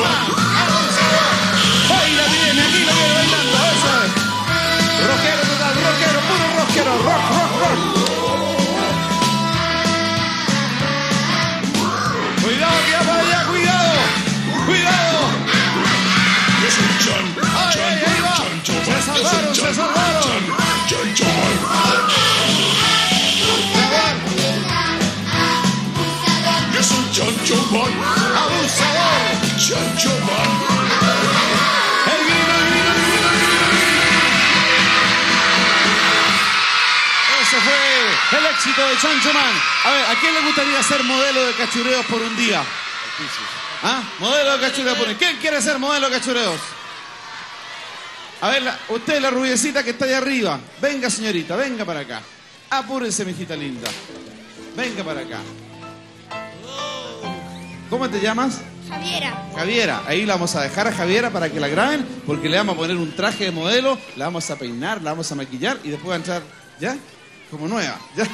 Wow. El éxito de Chancho Man. A ver, ¿a quién le gustaría ser modelo de cachureos por un día? ¿Ah? Modelo de cachureos por un día. ¿Quién quiere ser modelo de cachureos? A ver, la- usted, la rubiecita que está allá arriba. Venga, señorita, venga para acá. Apúrese, mijita linda. Venga para acá. ¿Cómo te llamas? Javiera. Javiera, ahí la vamos a dejar a Javiera para que la graben, porque le vamos a poner un traje de modelo, la vamos a peinar, la vamos a maquillar y después va a entrar, ¿ya? Como nueva, ¿ya?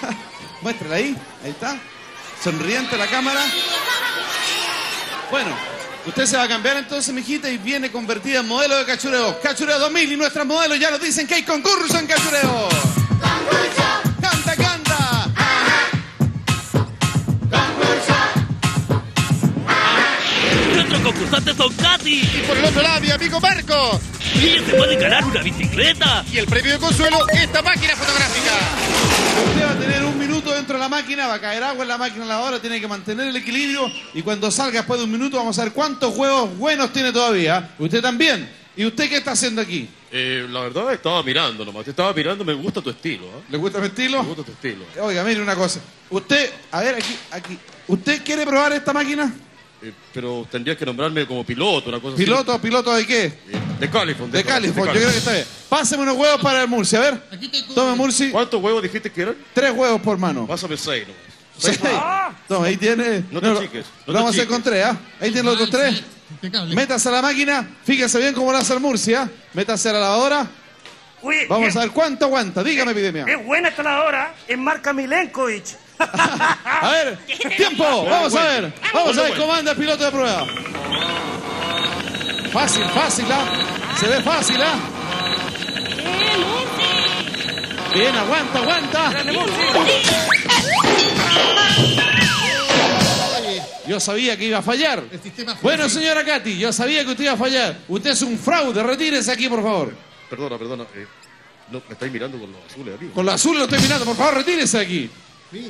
Muéstrala ahí, ahí está. Sonriente la cámara. Bueno, usted se va a cambiar entonces, mijita, y viene convertida en modelo de cachureo. Cachureo 2000 y nuestras modelos ya nos dicen que hay concurso en cachureo. ¡Canta, canta! Concursantes son Katy. Y por el otro lado, mi amigo Marco. Y ella se puede ganar una bicicleta. Y el premio de consuelo, esta máquina fotográfica. Usted va a tener un minuto dentro de la máquina, va a caer agua en la máquina lavadora, tiene que mantener el equilibrio y cuando salga después de un minuto vamos a ver cuántos huevos buenos tiene todavía. Usted también. ¿Y usted qué está haciendo aquí? Eh, la verdad estaba mirando nomás. Te estaba mirando, me gusta tu estilo. ¿ah? ¿Le gusta mi estilo? Me gusta tu estilo. Oiga, mire una cosa. Usted, a ver, aquí, aquí. ¿Usted quiere probar esta máquina? Eh, pero tendrías que nombrarme como piloto, una cosa ¿Piloto? ¿Piloto de qué? así. Eh, de California. De California, yo creo que está bien. Páseme unos huevos para el Murci, a ver. Tome Murci, ¿Cuántos huevos dijiste que eran? tres huevos por mano. Pásame seis nomás. Seis. Toma, ahí tiene. No te chiques, no te vamos a hacer con tres, ¿ah? Ahí tiene los otros tres. Impecable. Métase a la máquina, fíjese bien cómo lo hace el Murci, ¿ah? Métase a la lavadora. Vamos a ver cuánto aguanta. Dígame, epidemia. Es buena esta lavadora, es marca Milenkovic. A ver, tiempo, vamos a ver. Vamos a ver cómo anda el piloto de prueba. Fácil, fácil, ¿ah? Se ve fácil, ¿ah? Bien, aguanta, aguanta. Yo sabía que iba a fallar. Bueno, señora Katy, yo sabía que usted iba a fallar. Usted es un fraude, retírese aquí, por favor. Perdona, perdona. eh, no, me estáis mirando con los azules, amigo. Con lo azul lo estoy mirando, por favor, retírese aquí.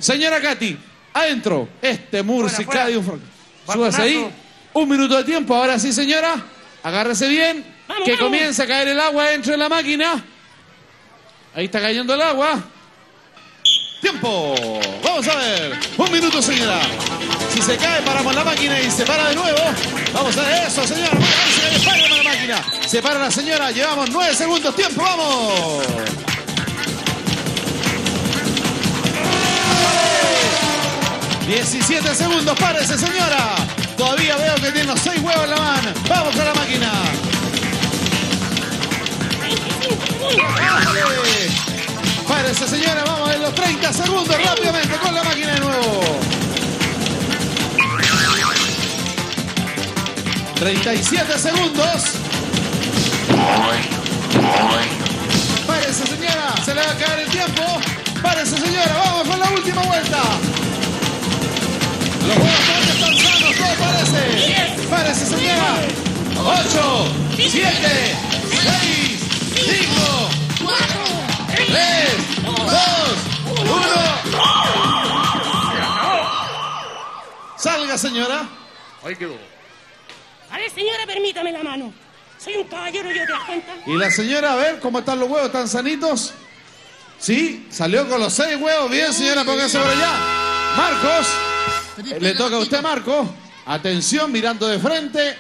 Señora Katy, adentro, este Murci Fuera, fuera. Cádiz, un fra- Súbase ahí. Un minuto de tiempo, ahora sí, señora. Agárrese bien. Vamos, que vamos. comience a caer el agua dentro de la máquina. Ahí está cayendo el agua. Tiempo. Vamos a ver. Un minuto, señora. Si se cae, paramos la máquina y se para de nuevo. Vamos a ver eso, señora. Bueno, ahí se cae, la máquina. Se para la señora. Llevamos nueve segundos. Tiempo, vamos. 17 segundos, párese señora. Todavía veo que tiene los 6 huevos en la mano. Vamos con la máquina. Párese señora, vamos en los 30 segundos rápidamente con la máquina de nuevo. 37 segundos. Párese señora, se le va a caer el tiempo. Párese señora, vamos con la última vuelta. Los huevos todavía están sanos, todo parece. Parece, señora. 8, 7, 6, 5, 3, 2, 1. Salga, señora. Ahí quedó. A ver, señora, permítame la mano. Soy un caballero, yo te das cuenta. Y la señora, a ver cómo están los huevos, ¿están sanitos? Sí, salió con los seis huevos. Bien, señora, póngase por allá. Marcos, le toca a usted, Marco. Atención, mirando de frente.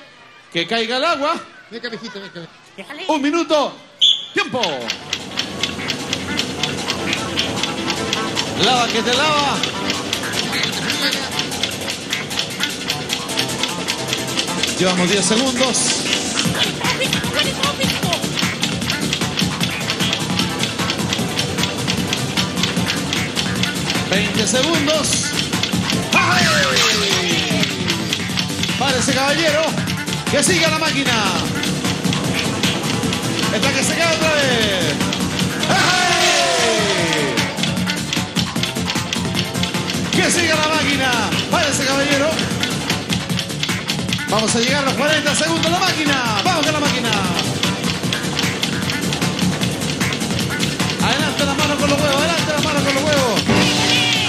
Que caiga el agua. Venga, viejito, venga, venga. Déjale. Un minuto. Tiempo. Lava que te lava. Llevamos 10 segundos. 20 segundos. Párese, caballero. Que siga la máquina. Hasta que se cae otra vez. Que siga la máquina. Párese, caballero. Vamos a llegar a los 40 segundos. La máquina. Vamos con la máquina. Adelante la mano con los huevos. Adelante la mano con los huevos.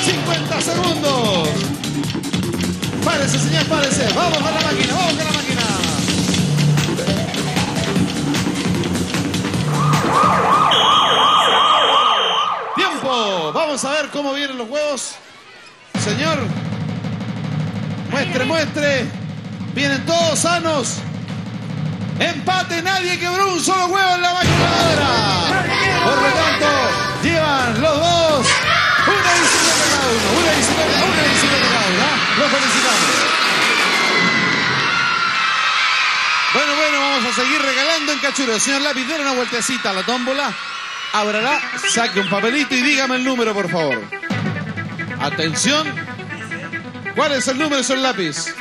50 segundos. Párese, señor, párese. Vamos con la máquina, vamos con la máquina. Tiempo. Vamos a ver cómo vienen los huevos. Señor, muestre, muestre. Vienen todos sanos. Empate, nadie quebró un solo huevo en la máquina. Por lo tanto, llevan los dos una bicicleta cada uno. Una bicicleta, una bicicleta cada uno. ¿ah? Los felicitamos. Bueno, bueno, vamos a seguir regalando en cachuro. Señor Lápiz, denle una vueltecita a la tómbola. Ábrala, saque un papelito y dígame el número, por favor. Atención. ¿Cuál es el número, señor Lápiz?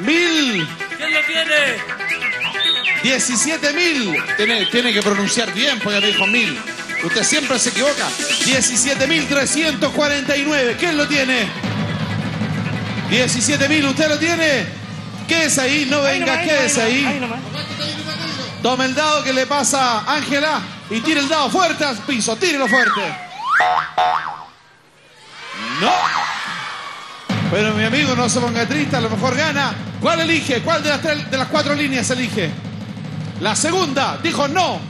Mil. ¿Quién lo tiene? 17 mil. Tiene, tiene que pronunciar bien, porque me dijo mil. Usted siempre se equivoca. 17 mil 349. ¿Quién lo tiene? 17 mil. ¿Usted lo tiene? Quédese ahí, no Ahí venga, nomás, quédese ahí. ahí. nomás. Tome el dado que le pasa a Ángela y tire el dado fuerte al piso. Tírelo fuerte. No. Pero mi amigo no se ponga triste, a lo mejor gana. ¿Cuál elige? ¿Cuál de las, tres- de las cuatro líneas elige? La segunda, dijo no.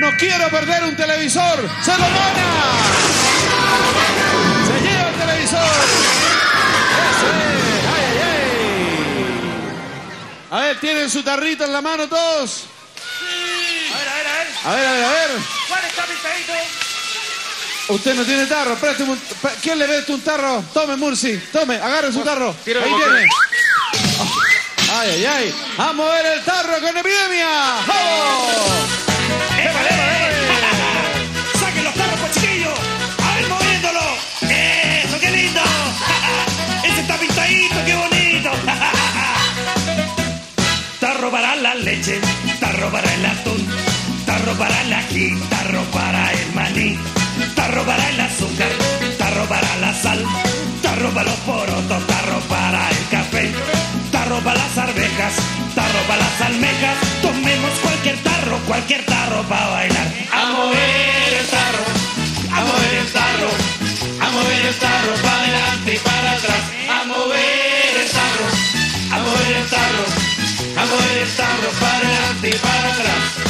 No quiero perder un televisor. ¡Se lo gana! ¡Se lleva el televisor! A ver, ¿tienen su tarrito en la mano todos? A ver, a ver, a ver. A ver, a ver, a ver. ¿Cuál está pintadito? Usted no tiene tarro, présteme un... ¿Quién le vende un tarro? Tome, Murci, tome, agarre su tarro. Ahí tiene. Ay, ay, ay. A mover el tarro con epidemia. ¡Vamos! Para la leche, tarro para el atún, tarro para el ají, tarro para el maní, tarro para el azúcar, tarro para la sal, tarro para los porotos, tarro para el café, tarro para las arvejas, tarro para las almejas. Tomemos cualquier tarro, cualquier tarro para bailar. A mover el tarro, a mover el tarro, a mover el tarro para adelante Staroparę antyparagraf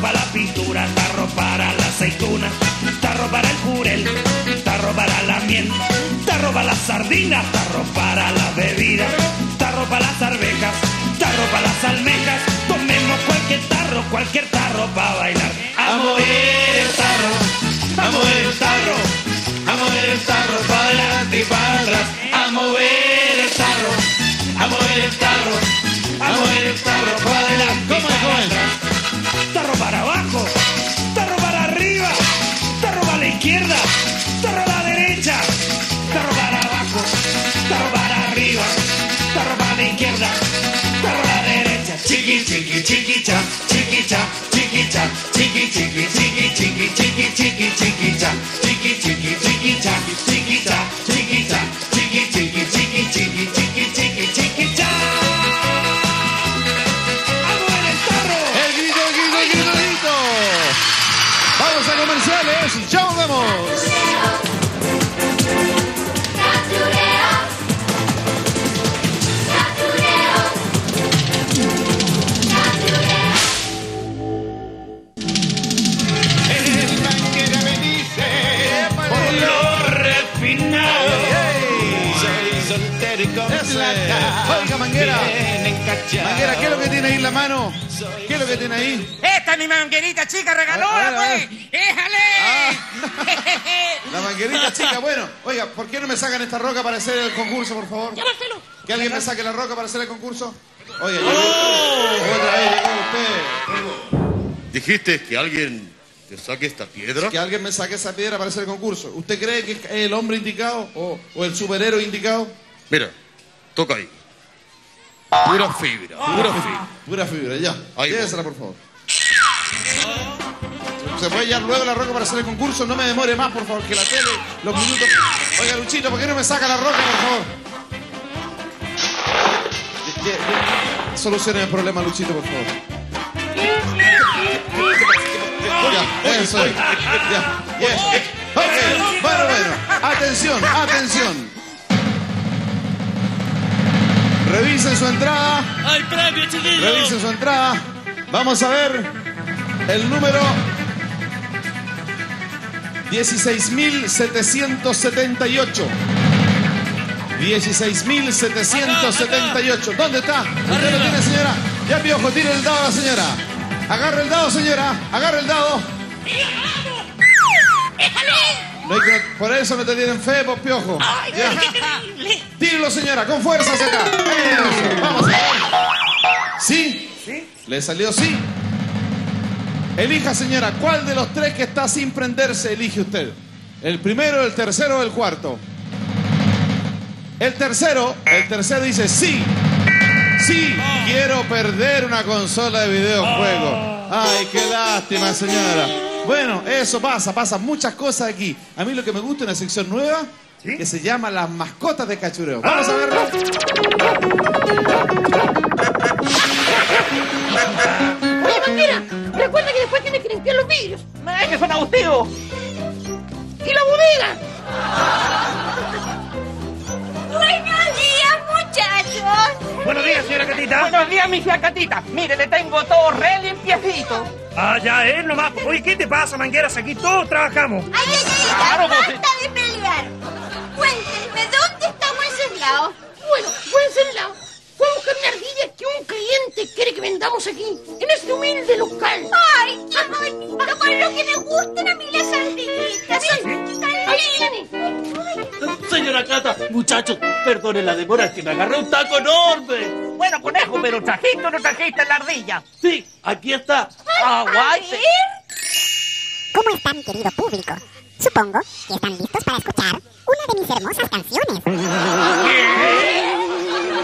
para la pintura, tarro para la aceituna, tarro para el jurel, tarro para la miel, tarro para las sardinas, tarro para la bebida, tarro para las arvejas, tarro para las almejas. Tomemos cualquier tarro, cualquier tarro para bailar. A mover el tarro, a mover el tarro, a mover el tarro para adelante y para atrás, a mover el tarro, a mover el tarro, a mover el tarro para adelante y ¿Cómo es, para atrás. Izquierda, tarro a la derecha, tarro para abajo, tarro para arriba, tarro para la izquierda, tarro a la derecha. Chiqui, chiqui, chiqui, cha, chiqui, cha, chiqui, cha, chiqui, chiqui, esta roca para hacer el concurso, por favor? Ya, Marcelo. Que alguien me saque la roca para hacer el concurso. Oye, llegó- otra vez llegó usted. Dijiste que alguien te saque esta piedra. Que alguien me saque esa piedra para hacer el concurso. ¿Usted cree que es el hombre indicado o, o el superhéroe indicado? Mira, toca ahí. Pura fibra, pura fibra. Pura fibra, ya. Llévesela, por favor. ¿Se puede llevar luego la roca para hacer el concurso? No me demore más, por favor, que la tele, los minutos. Oiga, Luchito, ¿por qué no me saca la roca, por favor? Solucione el problema, Luchito, por favor. Ya, eso es. Ya, yes. Ok, bueno, bueno. Atención, atención. Revisen su entrada. Revisen su entrada. Vamos a ver el número 16.778. 16.778. ¿Dónde está? ¿Usted lo tiene, señora? Ya, piojo, tire el dado a la señora. Agarre el dado, señora. Agarre el dado. No que- por eso no te tienen fe, pues, piojo. ¡Ay, Ya. Tírelo, señora, con fuerza acá. Vamos. ¿Sí? ¿Sí? ¿Le salió sí? Elija, señora, ¿cuál de los tres que está sin prenderse elige usted? ¿El primero, el tercero o el cuarto? El tercero, el tercero dice sí. Sí, quiero perder una consola de videojuegos. Ay, qué lástima, señora. Bueno, eso pasa, pasa muchas cosas aquí. A mí lo que me gusta es una sección nueva que se llama Las mascotas de cachureo. Vamos a verlo. Oye, Manguera, recuerda que después tienes que limpiar los vidrios. ¡Ay, que son abusivos! ¡Y la bodega! Buenos días, muchachos. Buenos días, señora Catita. Buenos días, mi tía Catita. Mire, le tengo todo re limpiecito. Ah, ya es nomás. Oye, ¿qué te pasa, mangueras? Aquí todos trabajamos. Ay, ay, ay, Claro, ya pues, basta de pelear. Cuéntenme, ¿dónde está Wenceslao? Bueno, Wenceslao una ardilla que un cliente quiere que vendamos aquí, en este humilde local. Ay, qué bonito, con lo que me gustan a mí las ardillitas. Sí. Ahí viene. Señora Cata, muchachos, perdone la demora, es que me agarré un taco enorme. Bueno, conejo, pero trajiste o no trajiste la ardilla. Sí, aquí está. Aguante. ver. ¿Cómo están, querido público? Supongo que están listos para escuchar una de mis hermosas canciones.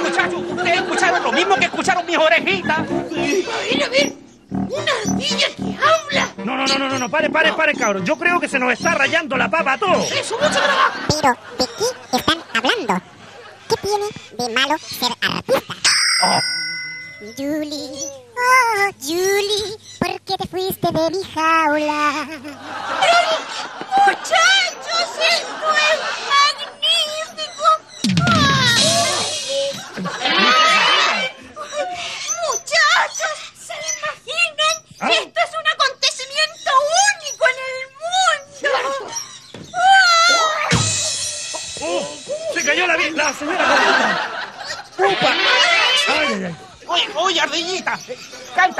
Muchachos, ustedes escucharon lo mismo que escucharon mis orejitas. Sí. A ver, a ver. Una ardilla que habla. No, no, no, no, no, no, pare, pare, pare, cabros. Yo creo que se nos está rayando la papa a todos. Eso, mucho trabajo. Pero, ¿de qué están hablando? ¿Qué tiene de malo ser artista? Julie, oh, Julie, ¿por qué te fuiste de mi jaula? Muchachos,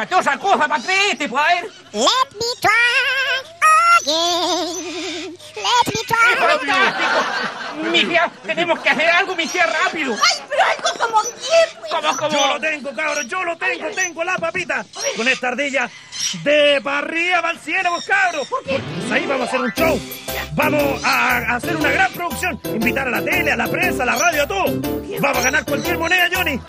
Cosa pues. Let me try again. Let me try. Fantástico. Mi tía, tenemos que hacer algo, mi tía, rápido. Ay, pero algo como qué, pues. ¿Cómo, cómo? Yo lo tengo, cabros, yo lo tengo, tengo la papita. Con esta ardilla de barriga al cielo, cabros. Pues ahí vamos a hacer un show. Vamos a a hacer una gran producción. Invitar a la tele, a la prensa, a la radio, a todo. Vamos a ganar cualquier moneda, Johnny.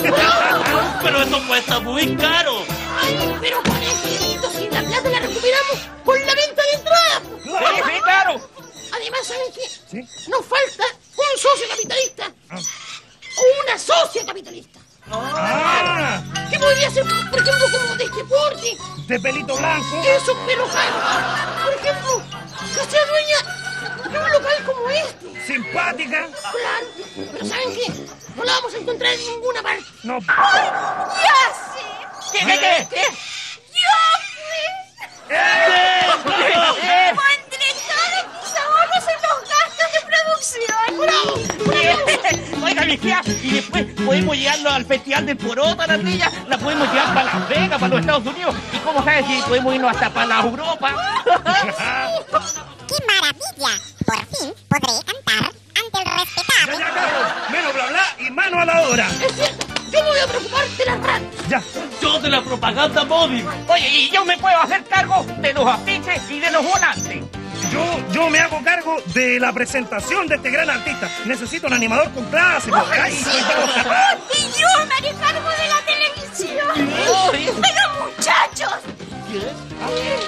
Pero esto cuesta muy caro. Ay, pero conejito, si la plata la recuperamos con la venta de entrada. Sí, sí, claro. Además, ¿saben qué? ¿Sí? Nos falta un socio capitalista Ah. o una socia capitalista. Ah, ¿Qué podría ser, por ejemplo, como de de pelito blanco. Eso, pero caro. Por ejemplo, que sea dueña de un local como este. Simpática. Claro, pero ¿saben qué? No la vamos a encontrar en ninguna parte. No. Ya sé. ¿Qué, qué, qué? qué? Yo. Eh, Pondré todos mis ahorros en gastos de producción. Oiga, mi y después podemos llevarlo al Festival de Porota, la ardilla, la podemos llevar para Las Vegas, para los Estados Unidos, y cómo sabes si podemos irnos hasta para la Europa. ¡Qué maravilla! Por fin podré cantar ante el Ya, respetable. ya, cabros. Menos bla bla y mano a la obra. Es cierto, yo me voy a preocupar de las ratas. Ya. Yo de la propaganda móvil. Oye, y yo me puedo hacer cargo de los afiches y de los volantes. Yo, yo me hago cargo de la presentación de este gran artista. Necesito un animador con clase. pues. Ay, yo. Y yo me haré cargo de la televisión. Pero muchachos, esto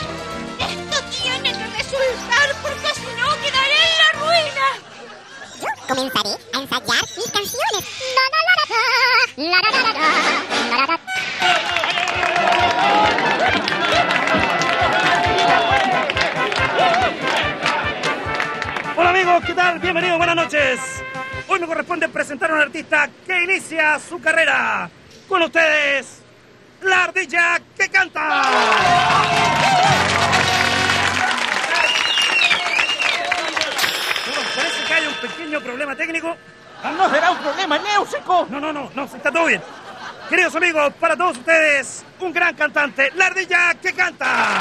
presentar a un artista que inicia su carrera. Con ustedes, la ardilla que canta. Bueno, parece que hay un pequeño problema técnico. ¿No será un problema néusico? No, no, no, no, está todo bien. Queridos amigos, para todos ustedes, un gran cantante, la ardilla que canta.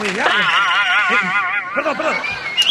Oye, ya, eh, perdón, perdón.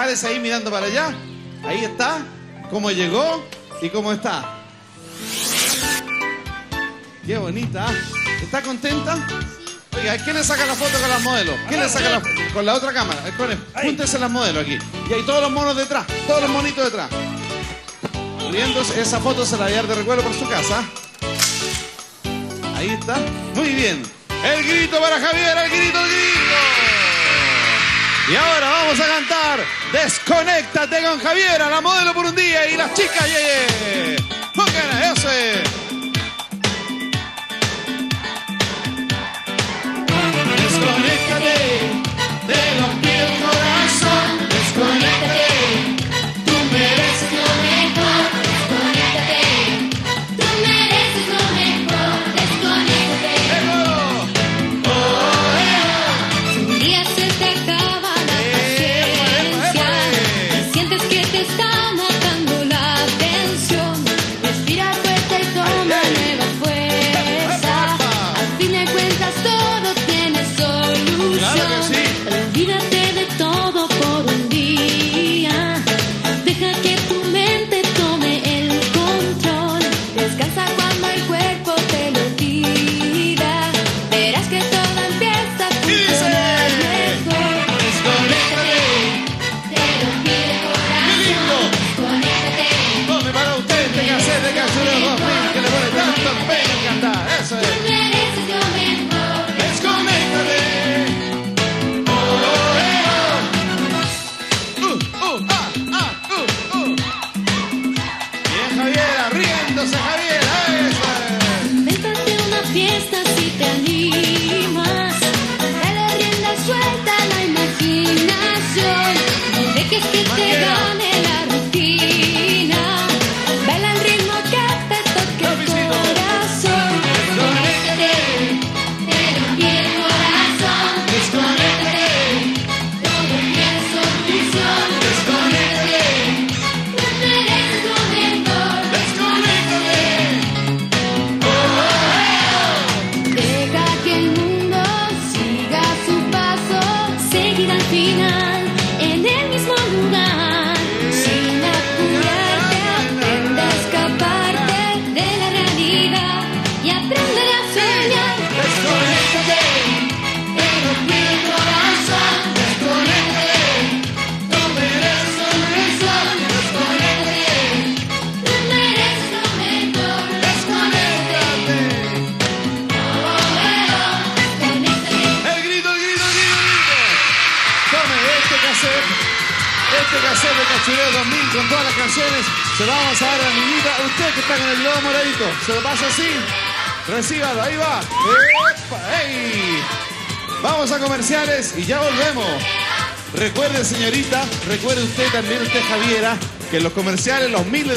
Párese ahí mirando para allá. Ahí está, cómo llegó y cómo está. Qué bonita. ¿Está contenta? Oiga, ¿quién le saca la foto con las modelos? ¿Quién le saca la foto? Con la otra cámara. Júntense las modelos aquí. Y hay todos los monos detrás, todos los monitos detrás. Riéndose, esa foto se la voy a dar de recuerdo por su casa. Ahí está. Muy bien. El grito para Javier, el grito, el grito. Y ahora vamos a cantar Desconéctate con Javiera, la modelo por un día y las chicas, yeah, yeah. Pongan ese. Desconéctate.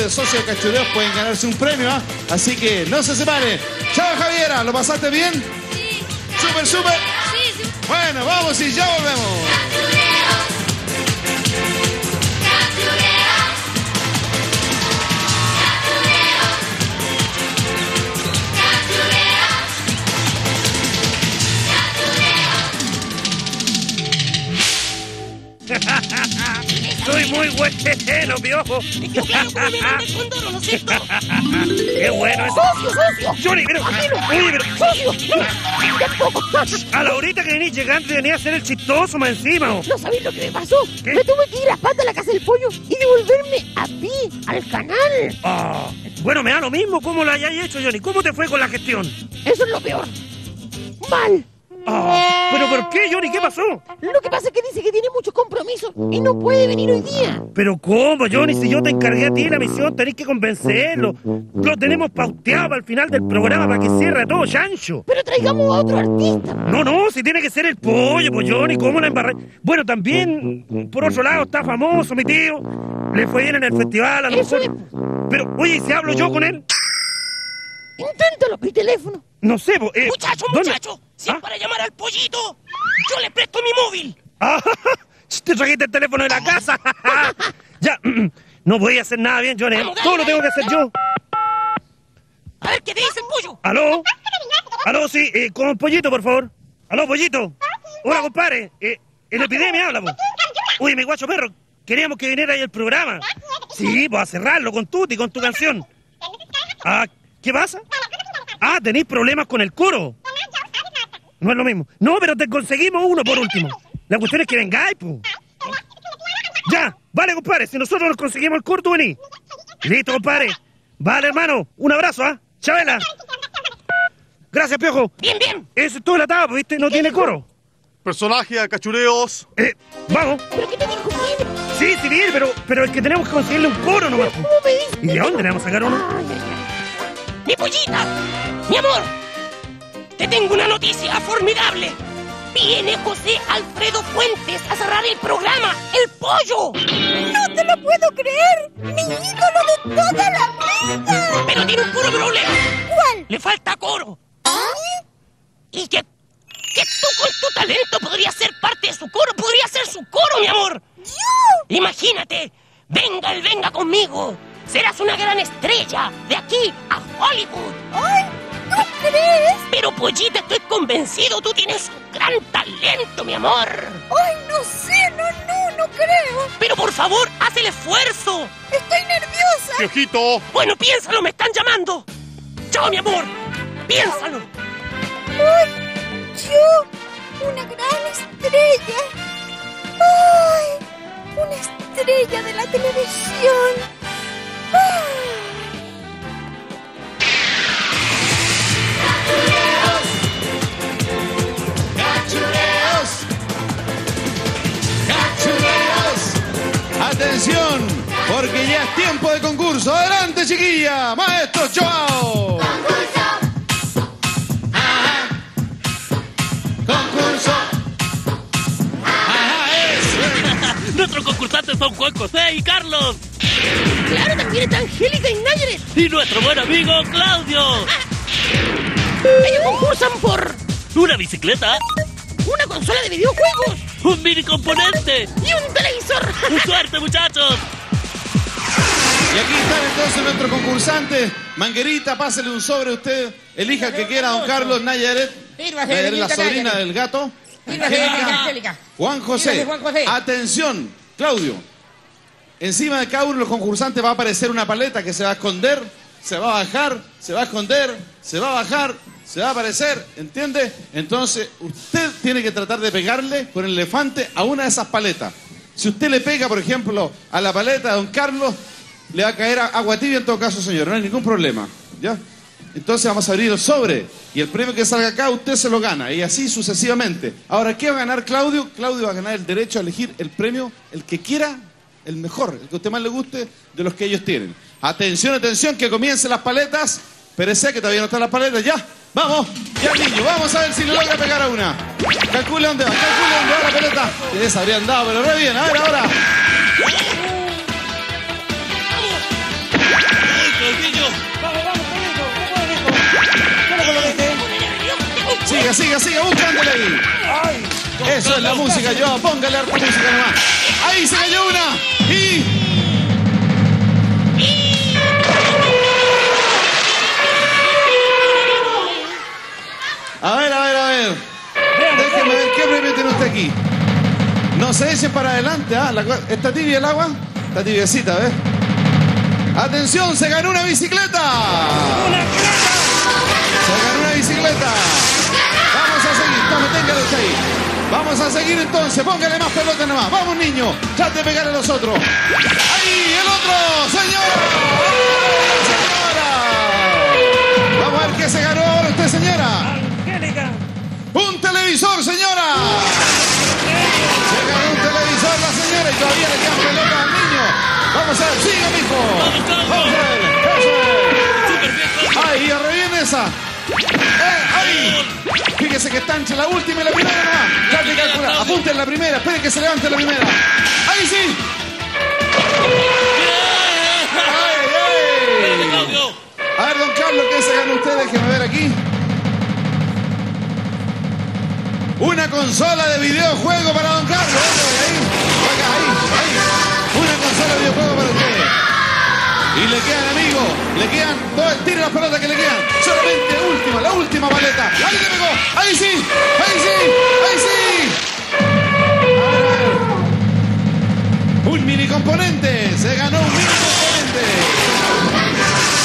de socios cachureos pueden ganarse un premio. ¿ah? Así que no se separen. Chao, Javiera, ¿lo pasaste bien? Súper, súper. Bueno, vamos y ya volvemos. Soy muy buen viejo. ¡Qué bueno es! ¡Socio, socio! ¡Johnny, mira! ¡Oye, ¡Socio! ¡Qué A la horita que venís llegando venía a hacer el chistoso más encima. ¿o? ¿No sabéis lo que me pasó? ¿Qué? Me tuve que ir a pata a la casa del pollo y devolverme a mí, al canal. Ah, bueno, me da lo mismo cómo lo hayáis hecho, Johnny. ¿Cómo te fue con la gestión? Eso es lo peor. ¡Mal! Ah, ¿Pero por qué, Johnny? ¿Qué pasó? Lo que pasa es que dice que tiene muchos compromisos y no puede venir hoy día. ¿Pero cómo, Johnny? Si yo te encargué a ti la misión, tenés que convencerlo. Lo tenemos pauteado al final del programa para que cierre todo, chancho. Pero traigamos a otro artista. No, no, si tiene que ser el pollo, pues Johnny, ¿cómo la embarré? Bueno, también, por otro lado, está famoso mi tío. Le fue bien en el festival, a lo. Pero, oye, ¿y si hablo yo con él? Inténtalo, mi teléfono. No sé, pues, eh, Muchacho, ¿dónde? Es para llamar al pollito, yo le presto mi móvil. Ah, te trajiste el teléfono de la casa. ya, no voy a hacer nada bien, Johnny. Vamos, dale, Todo lo tengo que hacer yo. A ver qué te dice el pollo. ¿Aló? ¿Aló? Sí, eh, con pollito, por favor. ¿Aló, pollito? Hola, compadre. Eh, en la epidemia habla, pues. Uy, mi guacho perro, queríamos que viniera ahí el programa. Sí, pues a cerrarlo con Tuti, con tu canción. Ah, ¿qué pasa? Ah, tenéis problemas con el coro. No es lo mismo. No, pero te conseguimos uno por último. La cuestión es que vengáis, pues. Ya, vale, compadre. Si nosotros nos conseguimos el coro, tú venís. Listo, compadre. Vale, hermano. Un abrazo, ¿ah? Chabela. Gracias, Piojo. Bien, bien. Eso es todo la tapa, ¿viste? No tiene coro. Personaje a cachureos. Eh, vamos. ¿Pero qué te dijo? Sí, sí, bien, pero, pero es que tenemos que conseguirle un coro nomás. ¿Y de dónde le vamos a sacar uno? Mi pollita, mi amor, te tengo una noticia formidable. Viene José Alfredo Fuentes a cerrar el programa, El Pollo. ¡No te lo puedo creer! ¡Mi ídolo de toda la vida! Pero tiene un puro problema. ¿Cuál? Le falta coro. Y que, que tú con tu talento podrías ser parte de su coro, podría ser su coro, mi amor. ¡Yo! Imagínate, venga el venga conmigo. Serás una gran estrella de aquí a Hollywood. ¡Ay! ¿Tú crees? Pero pollita, estoy convencido, tú tienes un gran talento, mi amor. ¡Ay, no sé! ¡No, no, no creo! Pero por favor, haz el esfuerzo. ¡Estoy nerviosa! Piojito. Bueno, piénsalo, me están llamando. Chao, mi amor. Piénsalo. ¡Ay! ¡Yo! ¡Una gran estrella! ¡Ay! ¡Una estrella de la televisión! ¡Ay! ¡Atención! Porque ya es tiempo de concurso. ¡Adelante, chiquilla! ¡Maestro Joao! Ajá. ¡Concurso! Ajá, es. Nuestros concursantes son Juan José y Carlos. Claro, también está Angélica y Nayre. Y nuestro buen amigo Claudio. Ellos concursan por Una bicicleta, una consola de videojuegos un mini componente. y un televisor. ¡Suerte, muchachos! Y aquí están entonces nuestros concursantes. Manguerita, pásele un sobre a usted. Elija el que quiera, don Carlos Nayaret. Nayaret, la sobrina Nayaret. del gato. Angélica. Angélica. Juan José. Sírvase, Juan José. Atención, Claudio. Encima de cada uno de los concursantes va a aparecer una paleta que se va a esconder, se va a bajar, se va a esconder, se va a bajar, se va a aparecer, ¿entiende? Entonces, usted tiene que tratar de pegarle con el elefante a una de esas paletas. Si usted le pega, por ejemplo, a la paleta de don Carlos, le va a caer agua tibia en todo caso, señor, no hay ningún problema. ¿Ya? Entonces vamos a abrir el sobre y el premio que salga acá usted se lo gana y así sucesivamente. Ahora, ¿qué va a ganar Claudio? Claudio va a ganar el derecho a elegir el premio, el que quiera, el mejor, el que a usted más le guste de los que ellos tienen. Atención, atención, que comiencen las paletas. Espérese que todavía no están las paletas, ya. Vamos, ya niño, vamos a ver si le logra pegar a una. Calcule dónde va, calcule dónde va la pelota. Les habrían dado, pero re bien, a ver ahora. Siga, siga, siga, buscándole ahí. Eso es la música, yo, póngale harta música nomás. Ahí se cayó una. Y. A ver, a ver, a ver. Déjeme ver qué premio tiene usted aquí. No se eche para adelante, ¿ah? La ¿Está tibia el agua? Está tibiecita, ¿ves? Atención, se ganó una bicicleta. Se ganó una bicicleta. Vamos a seguir. Tome, téngale usted ahí. Vamos a seguir entonces. Póngale más pelota nomás. Vamos, niño. Trate de pegar a los otros. Ahí, el otro. Señor. Señora. Vamos a ver qué se ganó ahora usted, señora. Televisor, señora. Se ganó un televisor la señora y todavía le quedan pelotas al niño. Vamos a ver, sigue, mijo. Vamos a ver. Eso es. Ahí, reviene esa. Eh, ahí. Fíjese que entre la última y la primera nomás. Trate de calcular. Apunte en la primera. Espere que se levante la primera. Ahí sí. Ay, ay. A ver, don Carlos, ¿qué se ganó usted? Déjeme ver aquí. Una consola de videojuego para don Carlos. Ahí, acá, ahí, ahí. Una consola de videojuego para usted. Y le quedan, amigo, le quedan dos, tire las pelotas que le quedan. Solamente última, la última paleta. Ahí le pegó, ahí sí, ahí sí, ahí sí. Un mini componente, se ganó un mini componente.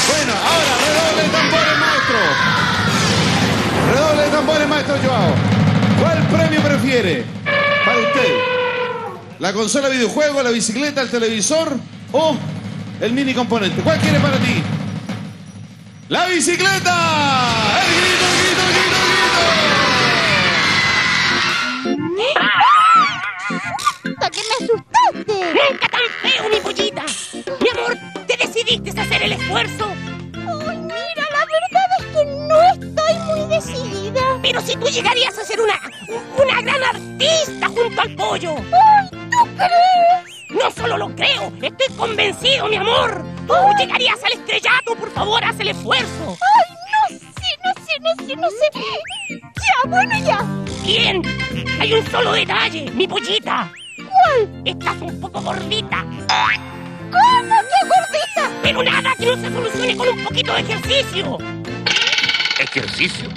Bueno, ahora redoble de tambores, maestro. Redoble de tambores, maestro Joao. ¿Cuál premio prefiere para usted? ¿La consola de videojuego, la bicicleta, el televisor o el mini componente? ¿Cuál quiere para ti? ¡La bicicleta! ¡El grito, el grito, el grito, ¿Para qué me asustaste? ¡Nunca tan feo, mi pollita! Mi amor, ¿te decidiste a hacer el esfuerzo? Ay, mira, la verdad es que no estoy muy decidida. Pero si tú llegarías a ser una, una gran artista junto al pollo. Ay, ¿tú crees? No solo lo creo, estoy convencido, mi amor. Tú llegarías al estrellato, por favor, haz el esfuerzo. Ay, no sé, no sé, no sé, no sé. Ya, bueno, ya. Bien, hay un solo detalle, mi pollita. ¿Cuál? Estás un poco gordita. ¿Cómo que gordita? Pero nada que no se solucione con un poquito de ejercicio. ¿Ejercicio?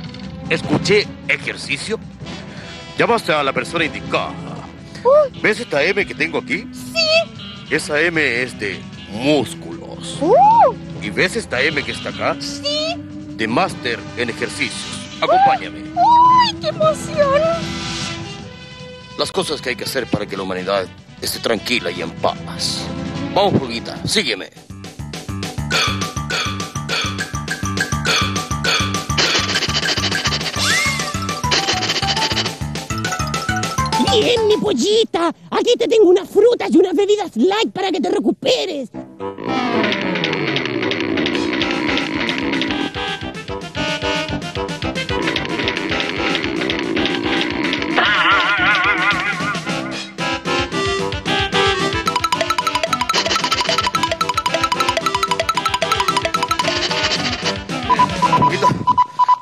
Escuché ejercicio. Llamaste a la persona indicada. ¿Ves esta M que tengo aquí? Sí. Esa M es de músculos. Uh, ¿Y ves esta M que está acá? sí. De máster en ejercicios. Acompáñame. Uy, qué emoción. Las cosas que hay que hacer para que la humanidad esté tranquila y en paz. Vamos, Pulguita, sígueme. Bien, mi pollita. Aquí te tengo unas frutas y unas bebidas light para que te recuperes.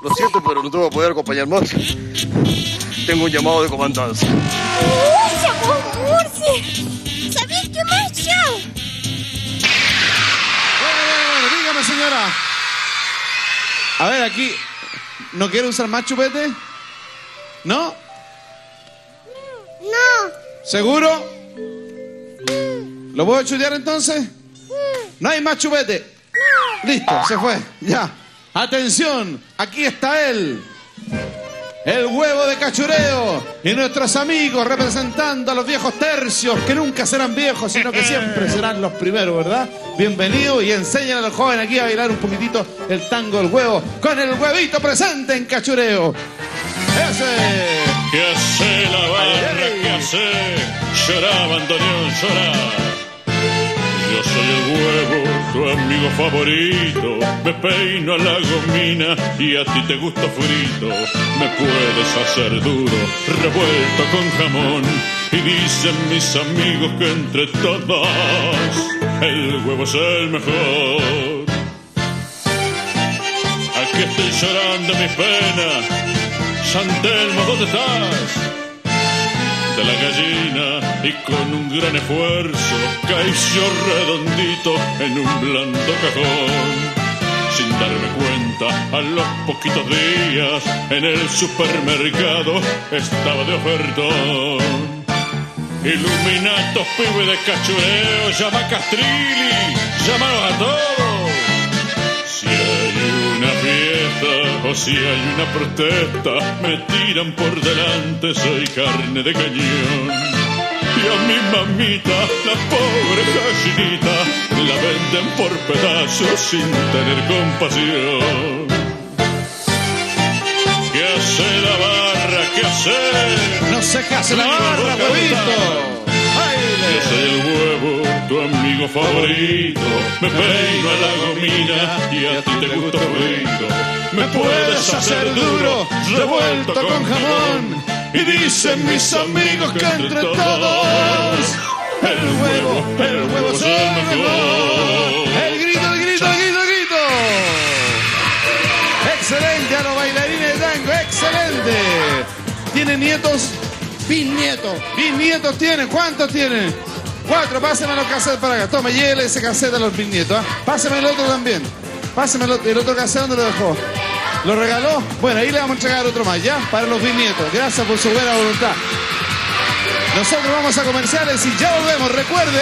Lo siento, pero no te voy a poder acompañar más. Tengo un llamado de comandancia. Uy, llamó Murci. ¿Sabías qué más, Chao? Bueno, bueno, bueno, dígame, señora. A ver, aquí. ¿No quiere usar más chupete? ¿No? No. ¿Seguro? ¿Lo puedo chutear entonces? No hay más chupete. Listo, se fue. Ya. Atención, aquí está él. El huevo de cachureo y nuestros amigos representando a los viejos tercios que nunca serán viejos, sino que siempre serán los primeros, ¿verdad? Bienvenido y enseñan a los jóvenes aquí a bailar un poquitito el tango del huevo con el huevito presente en cachureo. Ese. ¿Qué hace la barra? ¿Qué hace? Lloraba Antonio, llora. Tu amigo favorito. Me peino a la gomina y a ti te gusta frito. Me puedes hacer duro, revuelto con jamón. Y dicen mis amigos que entre todos el huevo es el mejor. Aquí estoy llorando mis penas. Santelmo, ¿dónde estás? De la gallina y con un gran esfuerzo caició redondito en un blando cajón. Sin darme cuenta, a los poquitos días en el supermercado estaba de ofertón. Iluminatos, pibes de cachureo, llama Castrilli, llámanos a todos. Si hay una fiesta o si hay una protesta, me tiran por delante, soy carne de cañón. Y a mi mamita, la pobre gallinita, la venden por pedazos sin tener compasión. ¿Qué hace la barra? ¿Qué hace? No sé qué hace la barra, huevito. Yo soy el huevo, tu amigo favorito. Me peino a la gomina y a ti te gusta frito. Me puedes hacer duro, revuelto con jamón. Y dicen mis amigos que entre todos el huevo, el huevo es el mejor. El grito, el grito, el grito, el grito. Excelente a los bailarines de tango, excelente. ¿Tiene nietos? Bisnietos. Bisnietos tienen, ¿cuántos tienen? Cuatro, pásenme los cassettes para acá. Tome, llévele ese cassette a los bisnietos. ¿ah? Páseme el otro también. Páseme el otro, el otro cassette, ¿dónde lo dejó? ¿Lo regaló? Bueno, ahí le vamos a entregar otro más, ¿ya? Para los bisnietos. Gracias por su buena voluntad. Nosotros vamos a comerciales y ya volvemos. Recuerde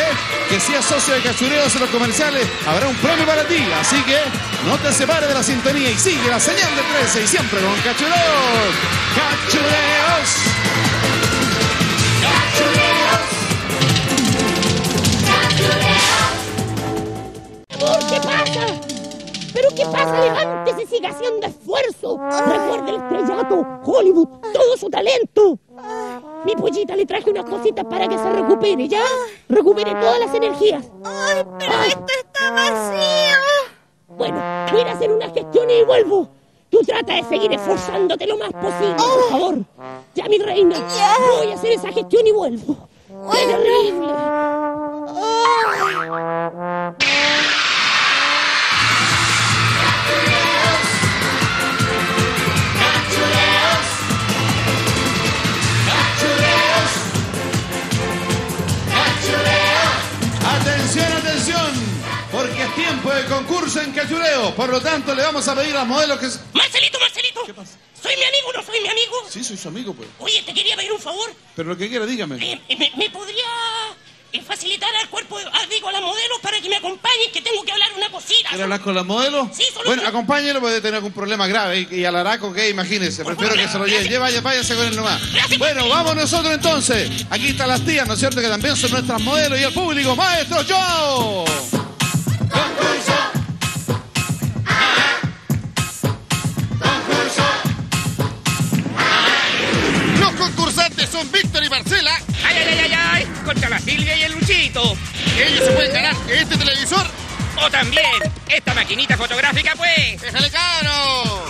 que si es socio de Cachureos en los comerciales, habrá un premio para ti. Así que no te separes de la sintonía y sigue la señal de 13 y siempre con Cachureos. Cachureos. ¿Qué pasa? ¿Pero qué pasa? Levántese, siga haciendo esfuerzo. Recuerde el estrellato, Hollywood, todo su talento. Mi pollita le traje unas cositas para que se recupere, ¿ya? Recupere todas las energías. Ay, pero esto está vacío. Bueno, voy a hacer unas gestiones y vuelvo. Tú trata de seguir esforzándote lo más posible, por favor. Ya, mi reina. Voy a hacer esa gestión y vuelvo. ¡Qué terrible! Atención, concurso en cachureo. Por lo tanto, le vamos a pedir a los modelos que... Marcelito, Marcelito. ¿Qué pasa? ¿Soy mi amigo o no soy mi amigo? Sí, soy su amigo, pues. Oye, te quería pedir un favor. Pero lo que quiera, dígame. Eh, eh, ¿Me, me podría eh, facilitar al cuerpo, ah, digo, a las modelos para que me acompañen, que tengo que hablar una cosita? ¿Quiere hablar con la modelo? Sí, solo Bueno, que- acompáñelo, puede tener algún problema grave. Y, y al araco, ¿qué? Imagínese. Prefiero que se lo lleve. Vaya, váyase con él nomás. Bueno, vamos nosotros entonces. Aquí están las tías, ¿no es cierto? Que también son nuestras modelos y el público. ¡Maestro Joe! Los concursantes son Víctor y Marcela. ¡Ay, ay, ay, ay, ay! Contra la Silvia y el Luchito. Ellos se pueden ganar este televisor. O también esta maquinita fotográfica, pues. ¡Déjale caro!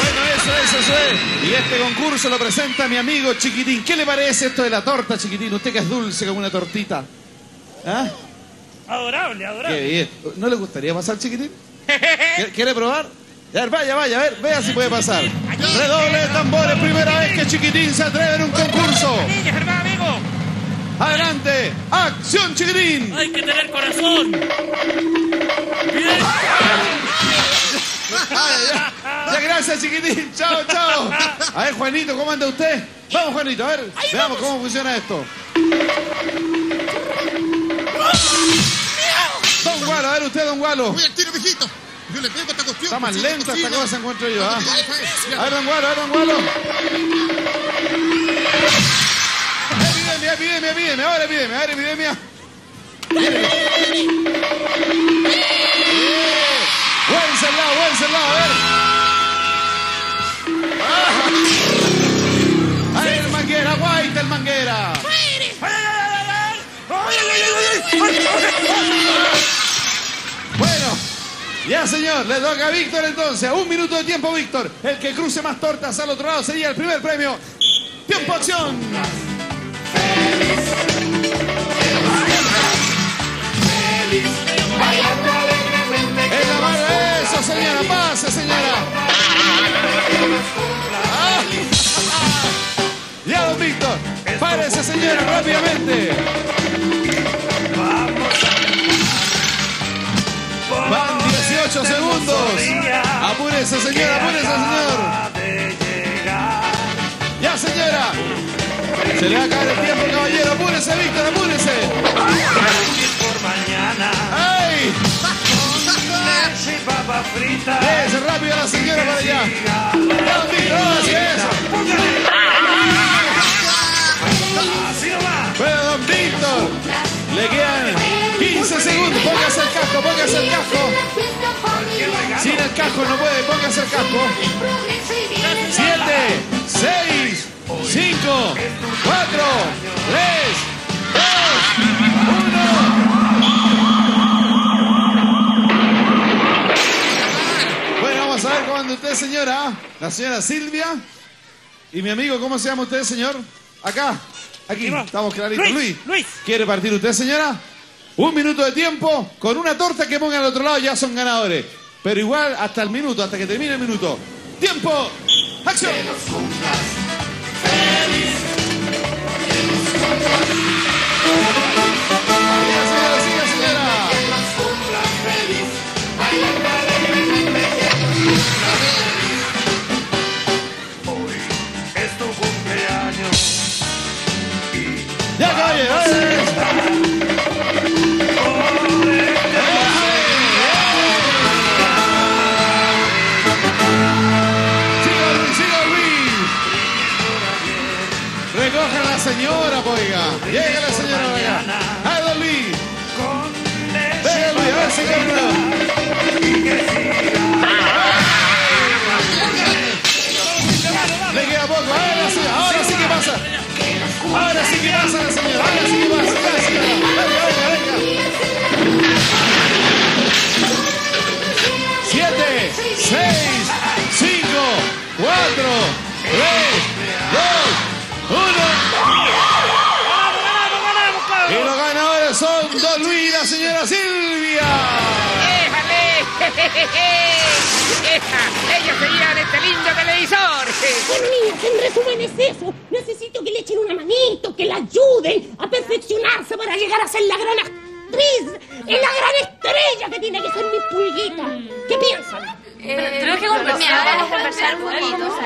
Bueno, eso es, eso es. Y este concurso lo presenta mi amigo Chiquitín. ¿Qué le parece esto de la torta, Chiquitín? Usted que es dulce como una tortita. ¿Ah? Adorable, Qué adorable. bien. ¿No le gustaría pasar, Chiquitín? ¿Quiere- ¿Quiere probar? A ver, vaya, vaya, a ver, vea si puede pasar. Redoble de tambores, primera vez que Chiquitín se atreve en un concurso. Adelante, acción, Chiquitín. Hay que tener corazón. Ya, gracias, Chiquitín. Chao, chao. A ver, Juanito, ¿cómo anda usted? Vamos, Juanito, a ver, veamos cómo funciona esto. Don Gualo, a ver usted, Don Gualo. Voy al tiro, mijito. Yo le pego esta cuestión. Está más lenta esta cosa, encuentro yo, ¿ah? A ver, Don Gualo, a ver, Don Gualo. Epidemia, epidemia, epidemia, ahora epidemia, ahora epidemia. Buen cerlado, buen cerlado, a ver. Ah. A ver, el manguera, guaita el manguera. Bueno, ya señor, le toca a Víctor entonces. Un minuto de tiempo, Víctor. El que cruce más tortas al otro lado sería el primer premio. Tiempo acción. En la eso señora, pase señora. Ah. Ya, don Víctor, párese señora rápidamente. 18 segundos. Apúrese, señora, apúrese, señor. Ya, señora. Se le va a acabar el tiempo, caballero. Apúrese, Víctor, apúrese. por mañana. ¡Ay! Ese rápido la señora para allá. ¡Vamos, Víctor, así es! Bueno, don Víctor, le quedan 15 segundos. Póngase el casco, póngase el casco. El casco no puede, póngase el casco. 7, 6, 5, 4, 3, 2, 1. Bueno, vamos a ver cómo anda usted, señora. La señora Silvia. Y mi amigo, ¿cómo se llama usted, señor? Acá. Aquí, estamos claritos. Luis, Luis. ¿quiere partir usted, señora? Un minuto de tiempo, con una torta que ponga al otro lado ya son ganadores. Pero igual hasta el minuto, hasta que termine el minuto. ¡Tiempo! ¡Acción! Siga, señora, poiga. Llega la señora acá. ¡Ay, Luis! Venga, Luis. Le queda poco. Ahora sí, ahora sí que pasa. Ahora sí que pasa la señora. Ahora sí que pasa. Venga, venga, venga. Siete, seis, cinco, cuatro, son Don Luis y la señora Silvia. ¡Déjale! ¡Ellos seguían este lindo televisor! Pues niñas, en resumen es eso. Necesito que le echen una manito, que la ayuden a perfeccionarse para llegar a ser la gran actriz, y la gran estrella que tiene que ser mi pulguita. ¿Qué piensan? Creo que conversar, ahora conversar un poquito.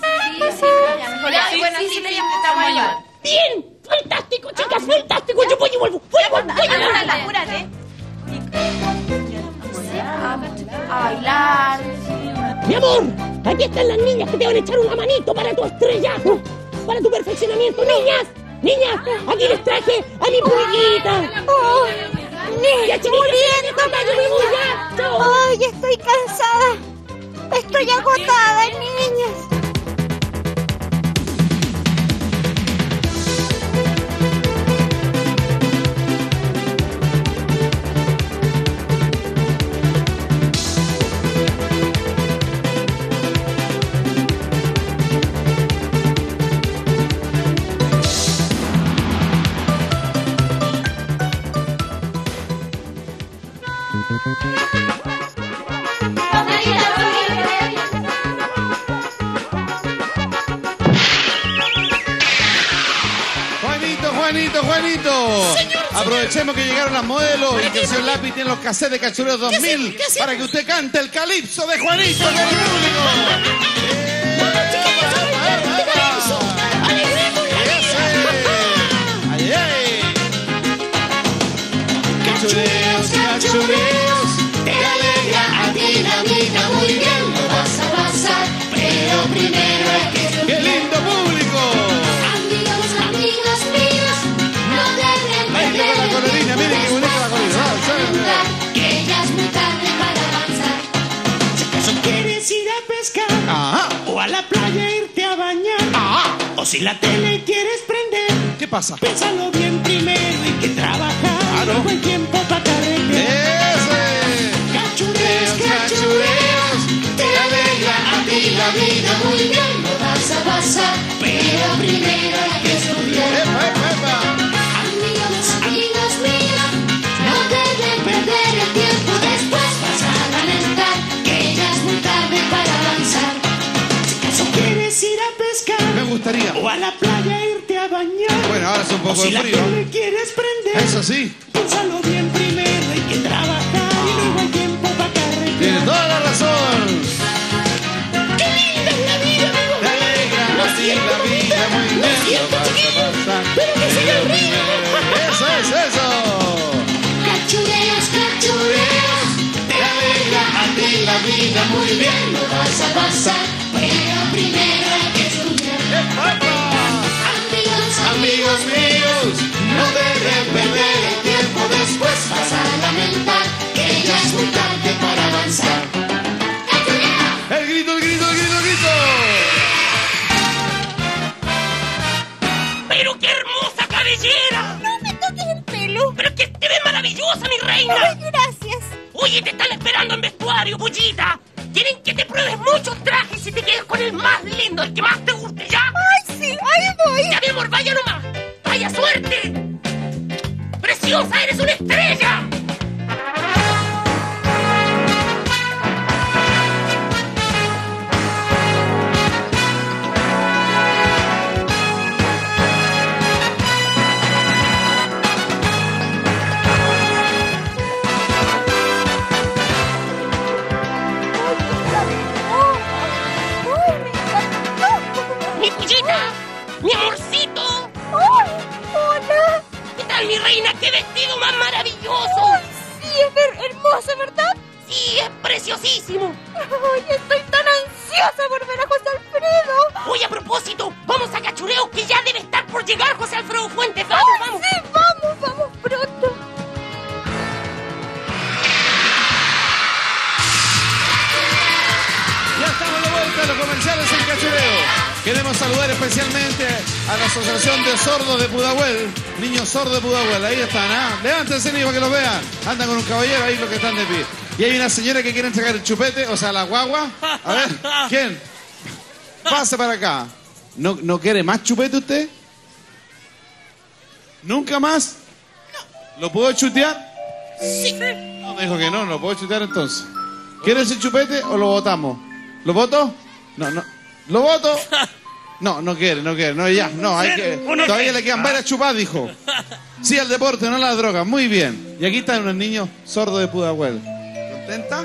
Sí, sí, Sí, bueno, sí, sí, sí, te intentamos ayudar. Bien, fantástico, chicas, fantástico. Yo voy y vuelvo, vuelvo, voy y Apúrate, vuelvo. apúrate. A bailar. Mi amor, aquí están las niñas que te van a echar una manito para tu estrellato, para tu perfeccionamiento. Niñas, niñas, aquí les traje a mi pulguita. Oh. Chao. Ay, estoy cansada. Estoy agotada, niñas. Aprovechemos que llegaron las modelos y que el señor Lápiz tiene los cassettes de Cachureo 2000 para que usted cante el calipso de Juanito con el público. Cachureos, cachureos, te alegra a ti la vida. Muy bien, lo vas a pasar, pero primero hay que... ¡Qué lindo público! Pescar Ajá. o a la playa irte a bañar o si la tele quieres prender, ¿Qué pasa? piénsalo bien primero hay que trabajar. Claro. No hay tiempo para carretear. Cachureos, cachureos, Te alegra a ti la vida muy bien, lo vas a pasar, pero primero hay que estudiar. ¡Epa, epa, Me gustaría. O a la playa irte a bañar. Bueno, ahora es un poco o si de frío. Si quieres prender. Eso sí. Piénsalo bien primero. Hay que trabajar y ah. luego hay tiempo para carretear. Tiene toda la razón. ¡Qué linda es la vida, amigo! La alegra, no así la vida, muy bien. Lo siento, chiquillo. Pero que siga el río. Eso es, eso. Cachureas, cachureas. Te alegra a ti la vida, muy bien. Lo vas a pasar. Pero primero. Amigos, Amigos míos, no deben perder el tiempo. Después vas a lamentar que ya es muy tarde para avanzar. el grito, el grito, el grito, el grito. ¡Pero qué hermosa cabellera! No me toques el pelo. ¡Pero es que te ves maravillosa, mi reina! Ay, gracias. Oye, te están esperando en vestuario, pollita. Quieren que te pruebes muchos trajes y te quedes con el más lindo, el que más te guste, ¿ya? Ya, mi amor, vaya nomás. ¡Vaya suerte! ¡Preciosa, eres una estrella! De Pudahuel, ahí están, ¿ah? Levántense para que los vean. Andan con un caballero ahí los que están de pie. Y hay una señora que quiere entregar el chupete, o sea, la guagua. A ver, ¿quién? Pase para acá. ¿No, ¿No quiere más chupete usted? ¿Nunca más? ¿Lo puedo chutear? Sí. No, me dijo que no, no lo puedo chutear entonces. ¿Quiere ese chupete o lo votamos? ¿Lo voto? No, no. ¿Lo voto? No, no quiere, no quiere. No, ya, no, hay que. Todavía le quedan varias chupadas, dijo. Sí al deporte, no a la droga. Muy bien. Y aquí están unos niños sordos de Pudahuel. ¿Contenta?